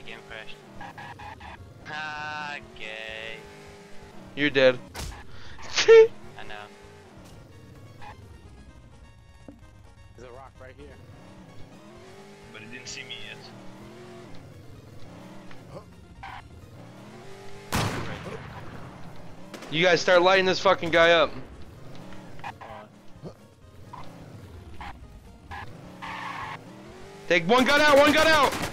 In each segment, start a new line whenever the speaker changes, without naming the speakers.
game crashed. Ah, gay.
You're dead.
I know.
There's a rock right here.
But it didn't see me yet.
you guys start lighting this fucking guy up. Take one gun out, one gun out!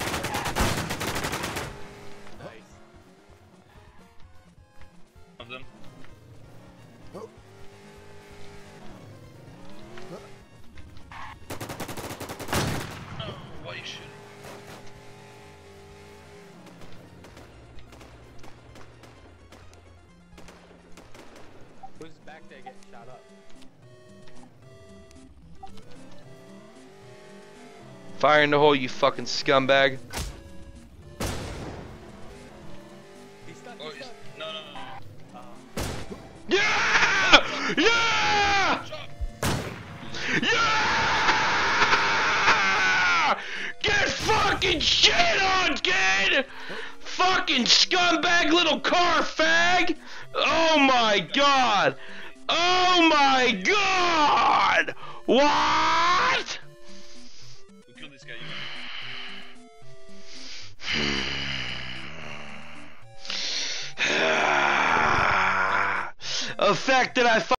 Who's back there getting shot up?
Fire in the hole, you fucking scumbag.
He's stuck.
Oh,
He's
no, no, no.
Uh,
Yeah! Yeah! Yeah! Get fucking shit on, kid! Fucking scumbag little car fag! Oh my god! Oh my god! What? A fact that I